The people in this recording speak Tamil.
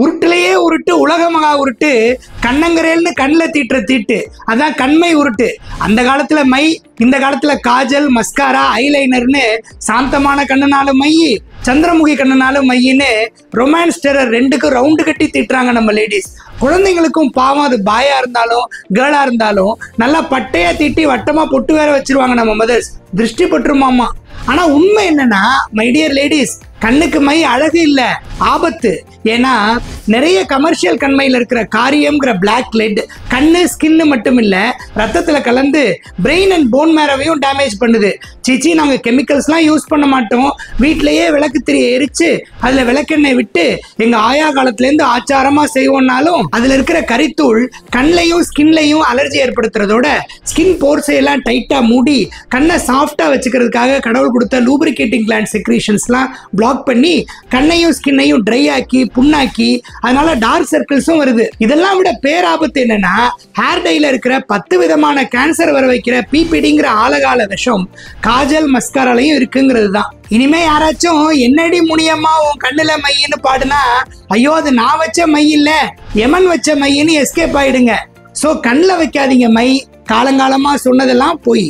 உருட்டுலயே உருட்டு உலக மகா உருட்டு கண்ணங்கரேல்னு கண்ணில் தீட்டுற தீட்டு. அதான் கண்மை உருட்டு. அந்த காலத்துல மை இந்த காலத்துல காஜல் மஸ்காரா ஐலைனர்னு சாந்தமான கண்ணுனாலும் மை சந்திரமுகி கண்ணுனாலும் மையின்னு ரொமான்ஸ் டெரர் ரெண்டுக்கும் ரவுண்டு கட்டி தீட்டுறாங்க நம்ம லேடிஸ் குழந்தைங்களுக்கும் பாவம் அது பாயா இருந்தாலும் கேர்ளா இருந்தாலும் நல்லா பட்டையா தீட்டி வட்டமா பொட்டு வேற வச்சிருவாங்க நம்ம மதர்ஸ் திருஷ்டி பட்டுருமாமா. ஆனா உண்மை என்னன்னா மை டியர் லேடிஸ் கண்ணுக்கு மை அழகு இல்லை ஆபத்து. ஏன்னா நிறைய கமர்ஷியல் கண்மையில் இருக்கிற காரியம்ங்கிற பிளாக் லெட் கண்ணு ஸ்கின்னு மட்டும் இல்லை ரத்தத்தில் கலந்து பிரெயின் அண்ட் போன் மேரவையும் டேமேஜ் பண்ணுது. சிச்சி நாங்கள் கெமிக்கல்ஸ்லாம் யூஸ் பண்ண மாட்டோம். வீட்டிலையே விளக்கு எரித்து எரிச்சு அதுல விளக்கெண்ணெய் விட்டு எங்கள் ஆயா காலத்துலேருந்து ஆச்சாரமாக செய்வோம்னாலும் அதில் இருக்கிற கரித்தூள் கண்ணையும் ஸ்கின்லையும் அலர்ஜி ஏற்படுத்துறதோட ஸ்கின் போர்ஸையெல்லாம் டைட்டாக மூடி கண்ணை சாஃப்டாக வச்சுக்கிறதுக்காக கடவுள் கொடுத்த லூப்ரிகேட்டிங் கிளாண்ட் செக்ரீஷன்ஸ்லாம் பிளாக் பண்ணி கண்ணையும் ஸ்கின்னையும் ட்ரை ஆக்கி புண்ணாக்கி அதனால டார்க் சர்க்கிள்ஸும் வருது. இதெல்லாம் விட பேராபத்து என்னன்னா ஹேர் டைல இருக்கிற பத்து விதமான கேன்சர் வர வைக்கிற பிபிடிங்கிற ஆலகால விஷம் காஜல் மஸ்காராலையும் இருக்குங்கிறது தான் இனிமே யாராச்சும் என்னடி முனியம்மா உன் கண்ணுல மையின்னு பாடுனா ஐயோ அது நான் வச்ச மை இல்ல எமன் வச்ச மையின்னு எஸ்கேப் ஆயிடுங்க. சோ கண்ணில் வைக்காதீங்க மை காலங்காலமா சொன்னதெல்லாம் போய்.